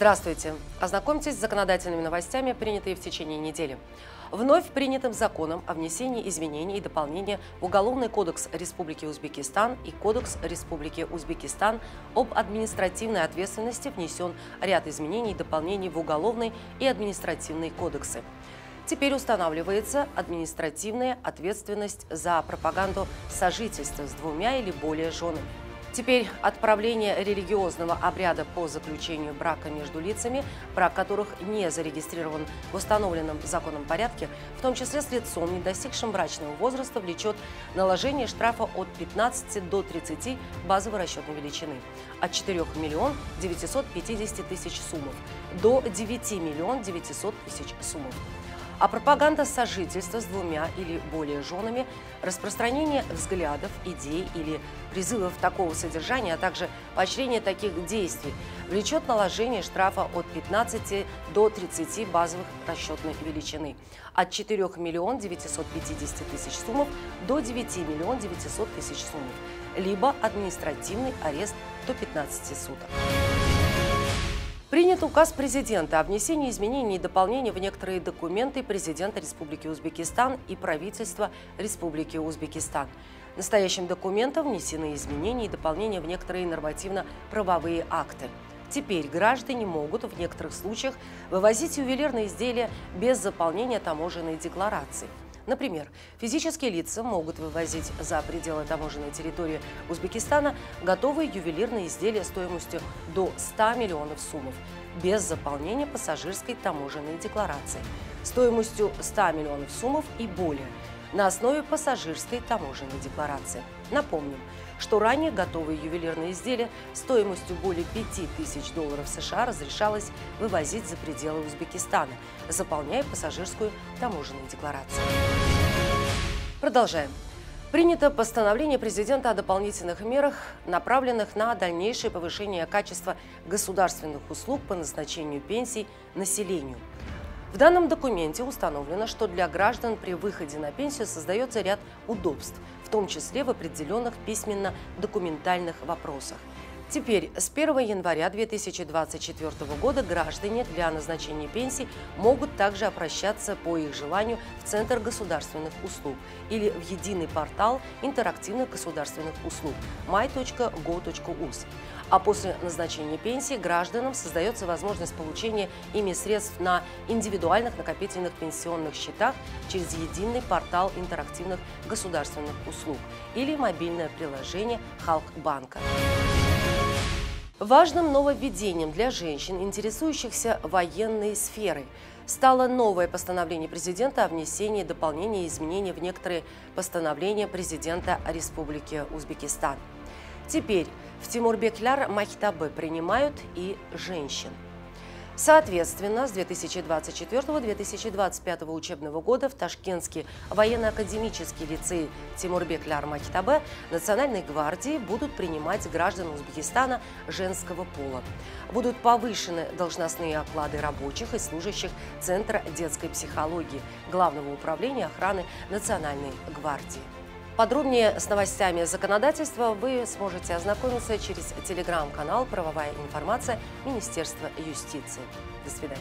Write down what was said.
Здравствуйте! Ознакомьтесь с законодательными новостями, принятые в течение недели. Вновь принятым законом о внесении изменений и дополнения в Уголовный кодекс Республики Узбекистан и Кодекс Республики Узбекистан об административной ответственности внесен ряд изменений и дополнений в Уголовный и административные кодексы. Теперь устанавливается административная ответственность за пропаганду сожительства с двумя или более женами. Теперь отправление религиозного обряда по заключению брака между лицами, брак которых не зарегистрирован в установленном законом порядке, в том числе с лицом, не достигшим брачного возраста, влечет наложение штрафа от 15 до 30 базовой расчетной величины, от 4 миллион 950 тысяч суммов до 9 миллион 900 тысяч суммов а пропаганда сожительства с двумя или более женами, распространение взглядов, идей или призывов такого содержания, а также поощрение таких действий влечет наложение штрафа от 15 до 30 базовых расчетных величины, от 4 миллион 950 тысяч суммов до 9 миллион 900 тысяч суммов, либо административный арест до 15 суток. Принят указ президента о внесении изменений и дополнений в некоторые документы президента Республики Узбекистан и правительства Республики Узбекистан. Настоящим документом внесены изменения и дополнения в некоторые нормативно-правовые акты. Теперь граждане могут в некоторых случаях вывозить ювелирные изделия без заполнения таможенной декларации – Например, физические лица могут вывозить за пределы таможенной территории Узбекистана готовые ювелирные изделия стоимостью до 100 миллионов суммов без заполнения пассажирской таможенной декларации стоимостью 100 миллионов суммов и более на основе пассажирской таможенной декларации. Напомним, что ранее готовые ювелирные изделия стоимостью более 5000 долларов США разрешалось вывозить за пределы Узбекистана, заполняя пассажирскую таможенную декларацию. Продолжаем. Принято постановление президента о дополнительных мерах, направленных на дальнейшее повышение качества государственных услуг по назначению пенсий населению. В данном документе установлено, что для граждан при выходе на пенсию создается ряд удобств, в том числе в определенных письменно-документальных вопросах. Теперь с 1 января 2024 года граждане для назначения пенсий могут также обращаться по их желанию в Центр государственных услуг или в единый портал интерактивных государственных услуг my.go.uz. А после назначения пенсии гражданам создается возможность получения ими средств на индивидуальных накопительных пенсионных счетах через единый портал интерактивных государственных услуг или мобильное приложение Халкбанка. Важным нововведением для женщин, интересующихся военной сферой, стало новое постановление президента о внесении дополнений и изменений в некоторые постановления президента Республики Узбекистан. Теперь в Тимур-Бекляр Махтабы принимают и женщин. Соответственно, с 2024-2025 учебного года в Ташкентский военно-академический лицей Тимурбек-Ляр Махитабе Национальной гвардии будут принимать граждан Узбекистана женского пола. Будут повышены должностные оклады рабочих и служащих Центра детской психологии Главного управления охраны Национальной гвардии. Подробнее с новостями законодательства вы сможете ознакомиться через телеграм-канал «Правовая информация» Министерства юстиции. До свидания.